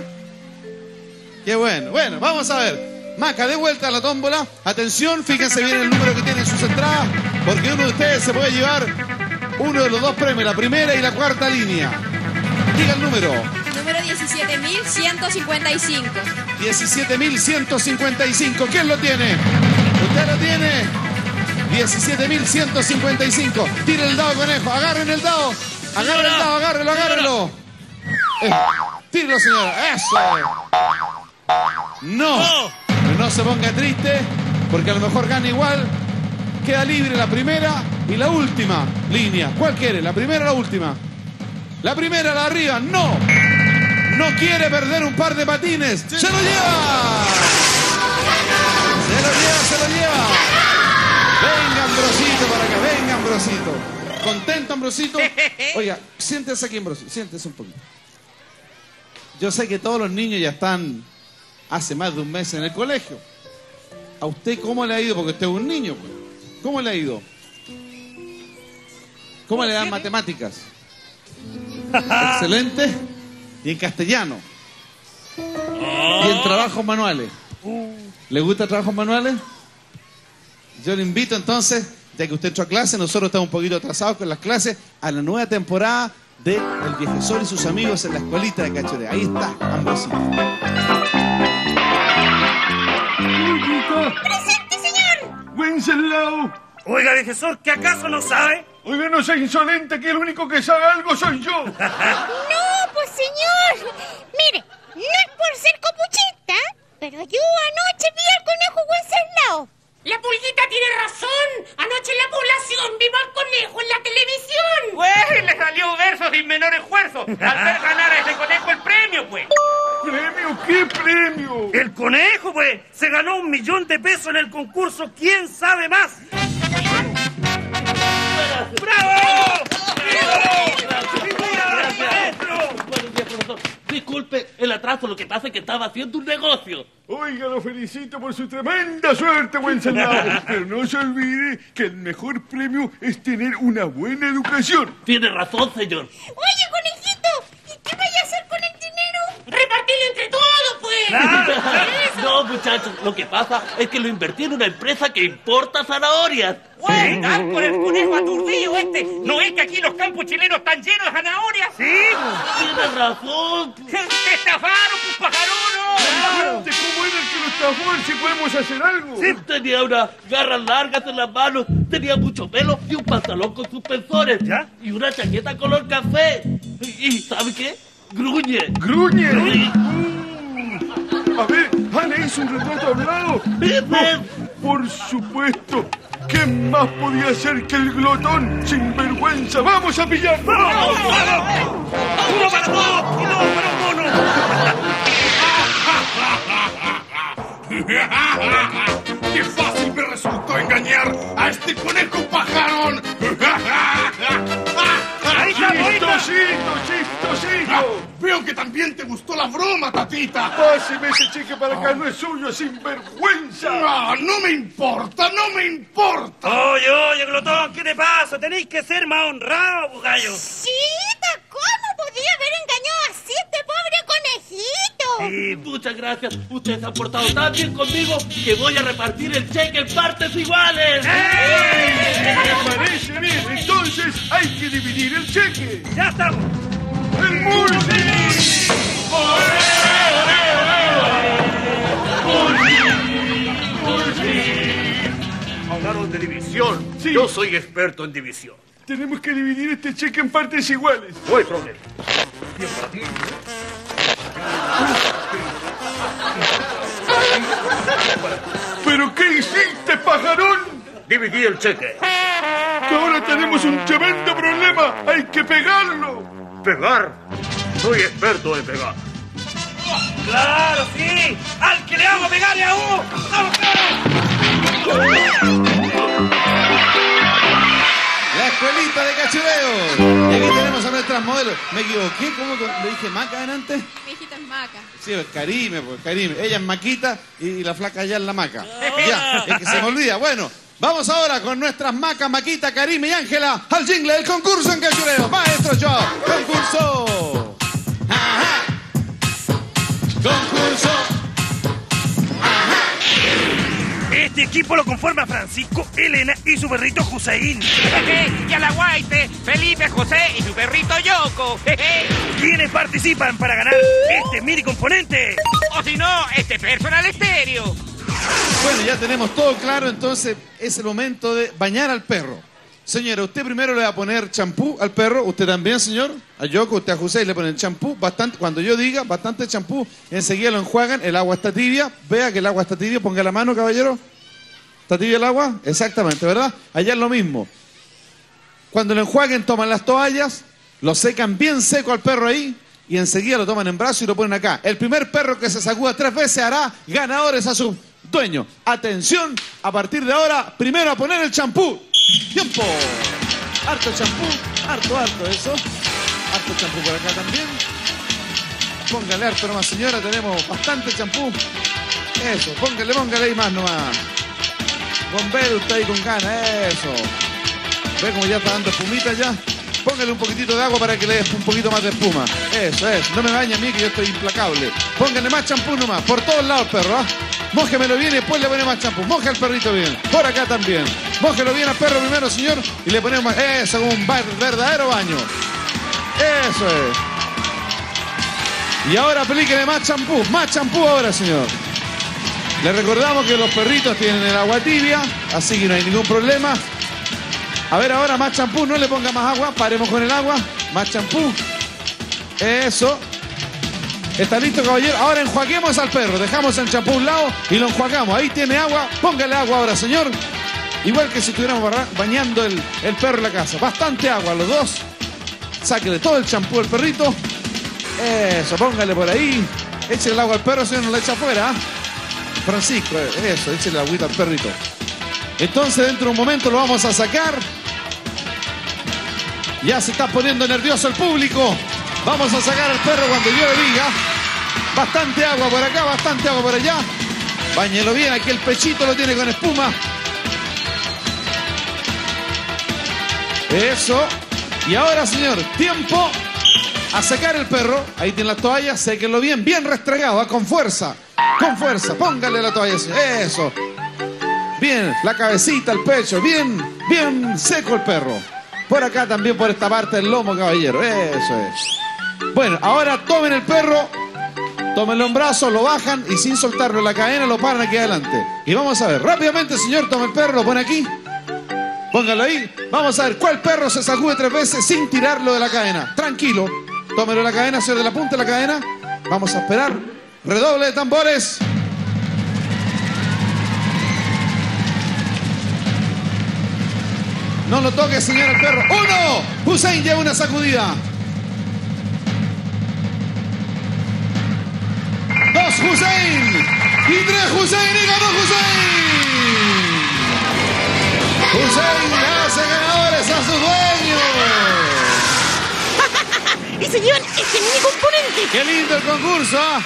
Qué bueno. Bueno, vamos a ver. Maca, de vuelta a la tómbola. Atención, fíjense bien el número que tienen sus entradas, porque uno de ustedes se puede llevar uno de los dos premios, la primera y la cuarta línea. Diga el número. Número 17.155. 17.155. ¿Quién lo tiene? ¿Usted lo tiene? 17.155. Tire el dado, conejo. Agarren el dado. Agarren el dado, agárrelo, agárrelo. Eh, tírelo, señora. Eso. No. No se ponga triste, porque a lo mejor gana igual. Queda libre la primera y la última línea. ¿Cuál quiere? ¿La primera o la última? La primera, la arriba. No. No quiere perder un par de patines. ¡Se lo lleva! Se lo lleva, se lo lleva. Ambrosito, para acá. Venga, Ambrosito. ¿Contento, Ambrosito? Oiga, siéntese aquí, Ambrosito. Siéntese un poquito. Yo sé que todos los niños ya están hace más de un mes en el colegio. ¿A usted cómo le ha ido? Porque usted es un niño. pues. ¿Cómo le ha ido? ¿Cómo le dan matemáticas? Excelente. Y en castellano. Y en trabajos manuales. ¿Le gusta trabajos manuales? Yo le invito entonces, ya que usted entró a clase, nosotros estamos un poquito atrasados con las clases, a la nueva temporada de El Viejezor y sus amigos en la escuelita de Cachoreo. Ahí está, Ambrosito. ¡Presente, señor! Wenceslao. Oiga, Jesús, ¿que acaso no sabe? Oiga, no sea insolente, que el único que sabe algo soy yo. No, pues señor. Mire, no es por ser copuchista, pero yo anoche vi al conejo Wenceslao. La pulguita tiene razón. Anoche la población vio al conejo en la televisión. Pues le salió verso sin menor esfuerzo. Al ver ganar a ese conejo el premio, pues. ¿Premio? ¿Qué premio? El conejo, pues, se ganó un millón de pesos en el concurso ¿Quién sabe más? ¡Bravo! Buenos días, profesor. Disculpe el atraso, lo que pasa es que estaba haciendo un negocio. Oiga, lo felicito por su tremenda suerte, Wenceslao. Pero no se olvide que el mejor premio es tener una buena educación. Tiene razón, señor. Oye, conejito, ¿y qué vaya a hacer con el dinero? Repartirlo entre todos. No, muchachos, lo que pasa es que lo invertí en una empresa que importa zanahorias. Güey, dan con el conejo aturdido este. ¿No es que aquí los campos chilenos están llenos de zanahorias? Sí. Tiene razón. Te estafaron, pues pajaruno. favor, si podemos hacer algo. Sí, tenía unas garras largas en las manos, tenía mucho pelo y un pantalón con suspensores. ¿Ya? Y una chaqueta color café. ¿Y, y ¿sabe qué? Gruñe. ¡Gruñe! Sí. A ver, ¿Ana hizo un retrato hablado? ¿Ves? Por supuesto. ¿Qué más podía ser que el glotón sin vergüenza? ¡Vamos a pillar! ¡Vamos! ¡Vamos! ¡Uno para todos dos para un mono! ¡Qué fácil me resultó engañar a este conejo pajarón! ¡Ahí está, bonita! ¡Chistosito, chistosito! Veo que también te gustó la broma, tatita. Páseme ese cheque para acá, no es suyo, sin vergüenza. No, no me importa, no me importa. Oye, oye, glotón, ¿qué te pasa? Tenéis que ser más honrado, bugallo. Chita, ¿cómo podía haber engañado así a este pobre conejito? Y muchas gracias. Ustedes han portado tan bien conmigo que voy a repartir el cheque en partes iguales. Me parece bien, entonces hay que dividir el cheque. ¡Ya estamos! ¡El multi! Hablaron de división. Sí. Yo soy experto en división. Tenemos que dividir este cheque en partes iguales. No hay problema. ¿Pero qué hiciste, pajarón? Dividí el cheque. Que ahora tenemos un tremendo problema. Hay que pegarlo. ¿Pegar? Soy experto en pegar. ¡Claro, sí! ¡Al que le a pegar y a uno! ¡Vamos, La escuelita de cachureo. Y aquí tenemos a nuestras modelos. Me equivoqué, ¿cómo le dije maca antes? Mi hijita es maca. Sí, Karime, pues Karime. Ella es maquita y la flaca allá es la maca. Ya, es que se me olvida. Bueno, vamos ahora con nuestras macas, Maquita, Karime y Ángela al jingle del concurso en cachureo. Maestro Joe, concurso. Ajá. Concurso. Este equipo lo conforma Francisco, Elena y su perrito Hussein. y a la guaite, Felipe, José y su perrito Yoko. ¿Quiénes participan para ganar este mini componente? o si no, este personal estéreo. Bueno, ya tenemos todo claro, entonces es el momento de bañar al perro. Señora, usted primero le va a poner champú al perro, usted también, señor. A Yoko, usted a José le ponen champú, bastante, cuando yo diga bastante champú, enseguida lo enjuagan, el agua está tibia, vea que el agua está tibia, ponga la mano, caballero. ¿Está el agua? Exactamente, ¿verdad? Allá es lo mismo. Cuando lo enjuaguen, toman las toallas, lo secan bien seco al perro ahí y enseguida lo toman en brazo y lo ponen acá. El primer perro que se sacuda tres veces hará ganadores a su dueño. Atención, a partir de ahora, primero a poner el champú. ¡Tiempo! Harto champú, harto, harto eso. Harto champú por acá también. Póngale harto nomás, señora, tenemos bastante champú. Eso, póngale, póngale ahí más nomás. Bombero, usted ahí con ganas, eso. ¿Ve cómo ya está dando espumita ya? Póngale un poquitito de agua para que le dé un poquito más de espuma. Eso es. No me bañe a mí que yo estoy implacable. Póngale más champú nomás. Por todos lados, perro, ¿ah? Mójemelo bien y después le pone más champú. Moje al perrito bien. Por acá también. Mójelo bien al perro primero, señor. Y le ponemos más. Eso, un verdadero baño. Eso es. Y ahora aplíquele más champú. Más champú ahora, señor. Le recordamos que los perritos tienen el agua tibia, así que no hay ningún problema. A ver ahora más champú, no le ponga más agua, paremos con el agua, más champú. Eso. ¿Está listo, caballero? Ahora enjuaguemos al perro, dejamos el champú a un lado y lo enjuagamos. Ahí tiene agua, póngale agua ahora, señor. Igual que si estuviéramos bañando el, el perro en la casa. Bastante agua, los dos. Sáquele todo el champú al perrito. Eso, póngale por ahí. Échale el agua al perro, señor, no la echa afuera. ¿ah? Francisco, eso, échale agüita al perrito. Entonces, dentro de un momento lo vamos a sacar. Ya se está poniendo nervioso el público. Vamos a sacar al perro cuando le diga. Bastante agua por acá, bastante agua por allá. Báñelo bien, aquí el pechito lo tiene con espuma. Eso. Y ahora, señor, tiempo a secar el perro. Ahí tiene la toalla, séquenlo bien, bien restregado, ah, con fuerza. Con fuerza, póngale la toalla. Eso. Bien, la cabecita, el pecho, bien, bien seco el perro. Por acá también, por esta parte del lomo, caballero. Eso es. Bueno, ahora tomen el perro, Tómenlo en brazos, lo bajan y sin soltarlo en la cadena lo paran aquí adelante. Y vamos a ver, rápidamente, señor, toma el perro, lo pone aquí. Póngalo ahí. Vamos a ver cuál perro se sacude tres veces sin tirarlo de la cadena. Tranquilo. Tómelo la cadena, señor de la punta la cadena. Vamos a esperar. Redoble de tambores. No lo toque, señor el perro. ¡Uno! Hussein lleva una sacudida. Dos Hussein. Y tres Hussein. Y ganó Hussein. Hussein hace ganadores a sus dueños. Y se llevan este mini componente. Qué lindo el concurso, ¿ah?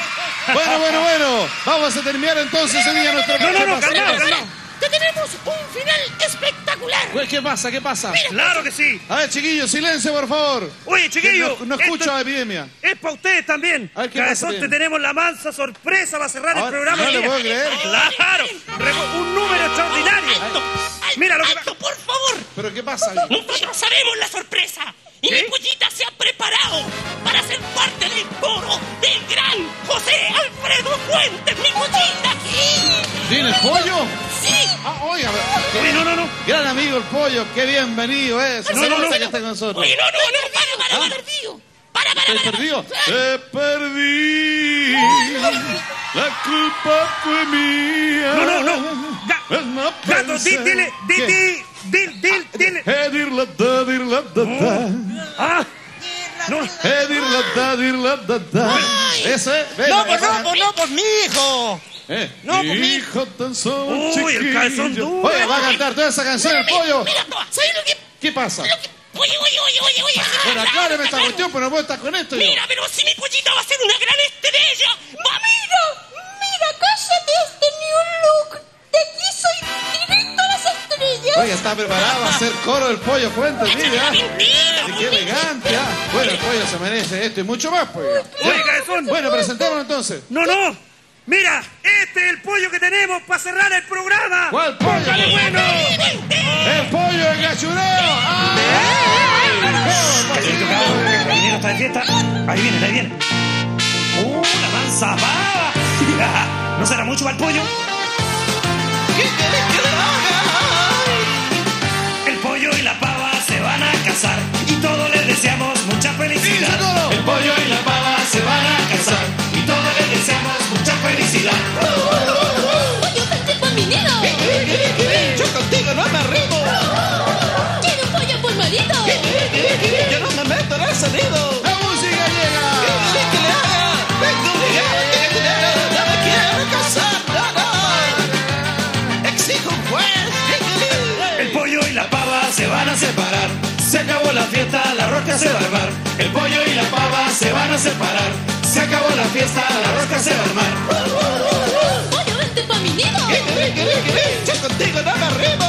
Bueno, bueno, bueno. Vamos a terminar entonces hoy día nuestro No, no, no. Ya tenemos un final espectacular. Güey, ¿Qué pasa? ¿Qué pasa? Claro que sí. A ver, chiquillos, silencio, por favor. Oye, chiquillos. No, no escucho esto a epidemia. Es para ustedes también. A ver, ¿qué pasa, Cabezón, te tenemos la mansa sorpresa para cerrar el programa. no le Mira, puedo creer. Claro. Un número extraordinario. Mira lo que Alto, por favor. ¿Pero qué pasa? Nosotros sabemos la sorpresa. Y mi pollita se ha preparado para ser parte del coro del gran José Alfredo Fuentes, mi pollita. ¿Tienes pollo? Sí. Ah, oiga, Oye, no, no, no. Gran amigo el pollo, qué bienvenido es. No, no, no, no. está con nosotros. Oye, no, no, no, para, perdido. Para, para, ¿Estoy para. perdido? Te perdí. La culpa fue mía. No, no, no. Ga- No Gato, di, dile, di, di, di, di, dile. Da, da, da. Ah. No. Edir la da, dir la da, da. Ese, ven, No, pues no, pues no, pues mi hijo. Eh, No, pues, mi- hijo tan solo Uy, el calzón duro. Oye, va a cantar toda esa canción el pollo. Mira, no, ¿sabes lo que? Oye, oye, oye, oye, oye. Bueno, acláreme esta cuestión, pero no puedo estar con esto yo. Mira, pero si mi pollita va a ser una gran estrella. ¡Va, mira! Mira, cállate este new look. De aquí soy directo a las estrellas. Oye, está preparado a hacer coro del pollo fuente, mire, ¿ah? Mentira, Qué elegante, ¿ah? Bueno, el pollo se merece esto y mucho más, pues. Oye, cabezón. Bueno, presentémoslo entonces. No, no. Mira, este es el pollo que tenemos para cerrar el programa. ¿Cuál pollo? Póngale bueno. ¡El pollo de cachureo! Calladito. Ahí viene, ahí viene. ¡Uh, la mansa pava! ¿No será mucho para el pollo? El pollo y la pava se van a casar y todos les deseamos mucha felicidad. El pollo y la pava se van a casar y todos les deseamos mucha felicidad. La fiesta, la rosca se va a armar. El pollo y la pava se van a separar. Se acabó la fiesta, la rosca se va a armar. Pollo, vente pa' mi nido. ¿Qué que le- qué le- qué le? Yo contigo no me arrimo.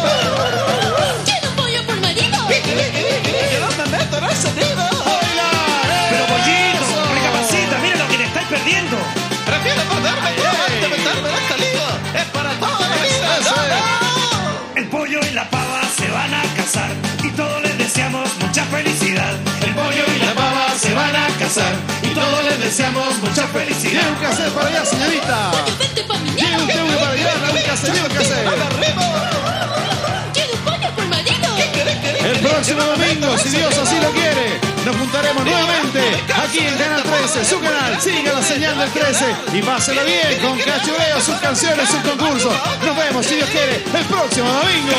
Casar y todos les deseamos mucha felicidad. Lleve un cassette para allá, señorita. Pollo, vente pa' mi Lleve nido. usted uno para allá, lleve un cassette, un un. El próximo domingo, si Dios así lo quiere, nos juntaremos nuevamente aquí en Canal 13, su canal. Siga la señal del 13 y páselo bien con cachureo, sus canciones, sus concursos. Nos vemos, si Dios quiere, el próximo domingo.